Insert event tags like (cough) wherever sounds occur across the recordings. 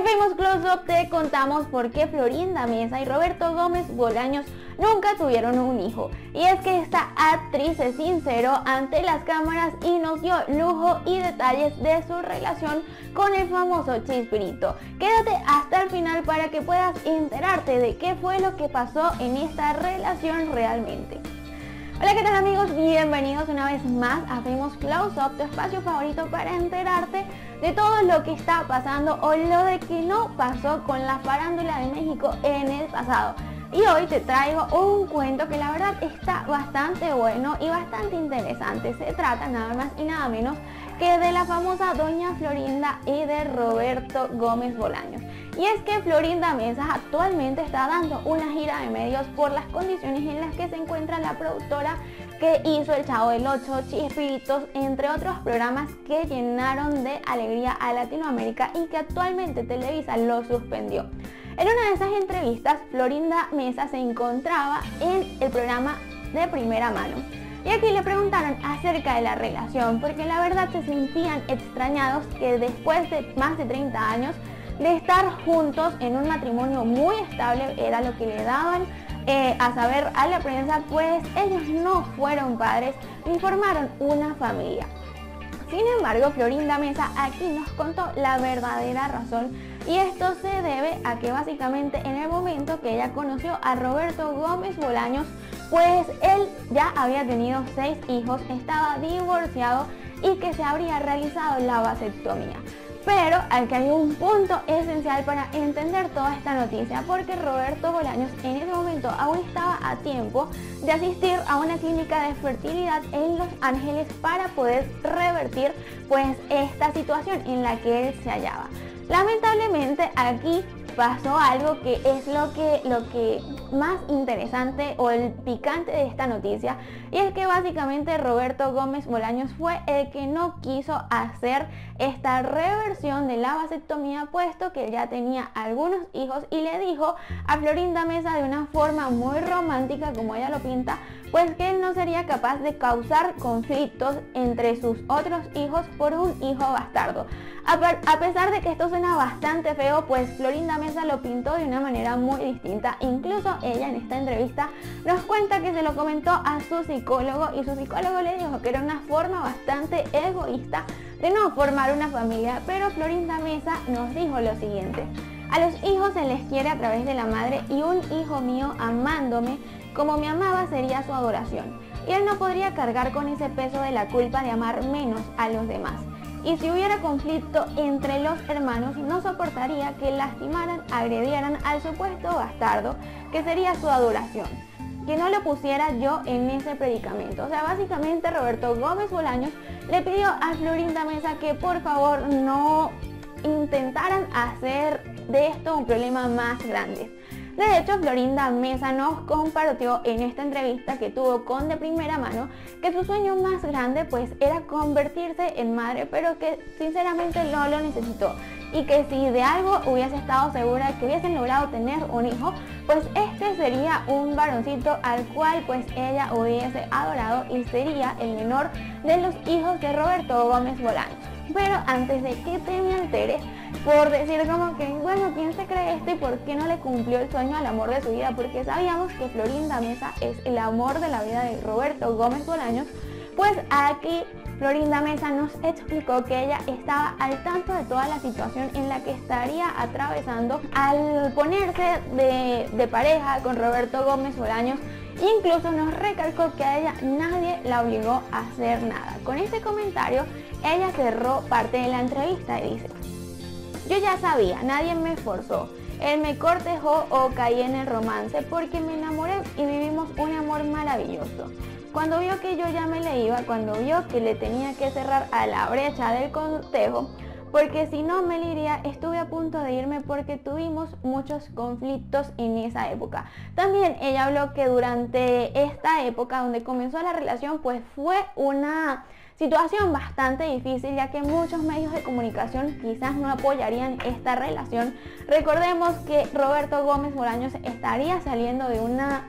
En Famous Close Up te contamos por qué Florinda Mesa y Roberto Gómez Bolaños nunca tuvieron un hijo. Y es que esta actriz se sinceró ante las cámaras y nos dio lujo y detalles de su relación con el famoso Chispirito. Quédate hasta el final para que puedas enterarte de qué fue lo que pasó en esta relación realmente. Hola, ¿qué tal amigos? Bienvenidos una vez más a Famous Close Up, tu espacio favorito para enterarte de todo lo que está pasando o lo de que no pasó con la farándula de México en el pasado. Y hoy te traigo un cuento que la verdad está bastante bueno y bastante interesante. Se trata nada más y nada menos que de la famosa Doña Florinda y de Roberto Gómez Bolaños. Y es que Florinda Mesa actualmente está dando una gira de medios por las condiciones en las que se encuentra la productora que hizo El Chavo del Ocho, Chispiritos, entre otros programas que llenaron de alegría a Latinoamérica y que actualmente Televisa lo suspendió. En una de esas entrevistas, Florinda Mesa se encontraba en el programa de primera mano. Y aquí le preguntaron acerca de la relación, porque la verdad se sentían extrañados que después de más de 30 años de estar juntos en un matrimonio muy estable, era lo que le daban eh, a saber a la prensa, pues ellos no fueron padres ni formaron una familia. Sin embargo, Florinda Mesa aquí nos contó la verdadera razón y esto se debe a que básicamente en el momento que ella conoció a Roberto Gómez Bolaños, pues él ya había tenido seis hijos, estaba divorciado y que se habría realizado la vasectomía. Pero aquí hay un punto esencial para entender toda esta noticia, porque Roberto Bolaños en ese momento aún estaba a tiempo de asistir a una clínica de fertilidad en Los Ángeles para poder revertir pues esta situación en la que él se hallaba. Lamentablemente aquí pasó algo que es lo que, lo que más interesante o el picante de esta noticia y es que básicamente Roberto Gómez Bolaños fue el que no quiso hacer esta reversión de la vasectomía puesto que ya tenía algunos hijos y le dijo a Florinda Mesa de una forma muy romántica como ella lo pinta pues que él no sería capaz de causar conflictos entre sus otros hijos por un hijo bastardo. A, pesar de que esto suena bastante feo, pues Florinda Mesa lo pintó de una manera muy distinta. Incluso ella en esta entrevista nos cuenta que se lo comentó a su psicólogo y su psicólogo le dijo que era una forma bastante egoísta de no formar una familia, pero Florinda Mesa nos dijo lo siguiente. A los hijos se les quiere a través de la madre y un hijo mío amándome como me amaba sería su adoración. Y él no podría cargar con ese peso de la culpa de amar menos a los demás. Y si hubiera conflicto entre los hermanos, no soportaría que lastimaran, agredieran al supuesto bastardo, que sería su adoración. Que no lo pusiera yo en ese predicamento. O sea, básicamente Roberto Gómez Bolaños le pidió a Florinda Mesa que por favor no intentaran hacer de esto un problema más grande. De hecho, Florinda Mesa nos compartió en esta entrevista que tuvo con de primera mano que su sueño más grande pues era convertirse en madre, pero que sinceramente no lo necesitó y que si de algo hubiese estado segura que hubiesen logrado tener un hijo, pues este sería un varoncito al cual pues ella hubiese adorado y sería el menor de los hijos de Roberto Gómez Bolaños. Pero antes de que te me por decir como que, bueno, ¿quién se cree esto y por qué no le cumplió el sueño al amor de su vida? Porque sabíamos que Florinda Mesa es el amor de la vida de Roberto Gómez Bolaños, pues aquí Florinda Mesa nos explicó que ella estaba al tanto de toda la situación en la que estaría atravesando al ponerse de, pareja con Roberto Gómez Bolaños Incluso nos recalcó que a ella nadie la obligó a hacer nada. Con este comentario, ella cerró parte de la entrevista y dice, yo ya sabía, nadie me forzó. Él me cortejó o caí en el romance porque me enamoré y vivimos un amor maravilloso. Cuando vio que yo ya me le iba, cuando vio que le tenía que cerrar a la brecha del cortejo, porque si no me iría, estuve a punto de irme porque tuvimos muchos conflictos en esa época. También ella habló que durante esta época donde comenzó la relación, pues fue una Situación bastante difícil ya que muchos medios de comunicación quizás no apoyarían esta relación. Recordemos que Roberto Gómez Bolaños estaría saliendo de una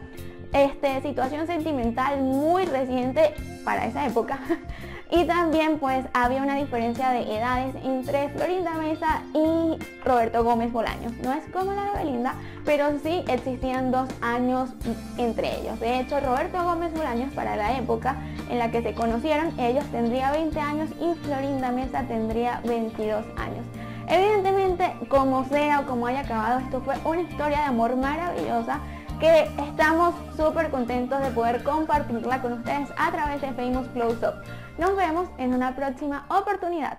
este, situación sentimental muy reciente para esa época (laughs) Y también pues había una diferencia de edades entre Florinda Mesa y Roberto Gómez Bolaños. No es como la de Belinda, pero sí existían dos años entre ellos. De hecho, Roberto Gómez Bolaños para la época en la que se conocieron, ellos tendría 20 años y Florinda Mesa tendría 22 años. Evidentemente, como sea o como haya acabado, esto fue una historia de amor maravillosa que estamos súper contentos de poder compartirla con ustedes a través de Famous Close Up. Nos vemos en una próxima oportunidad.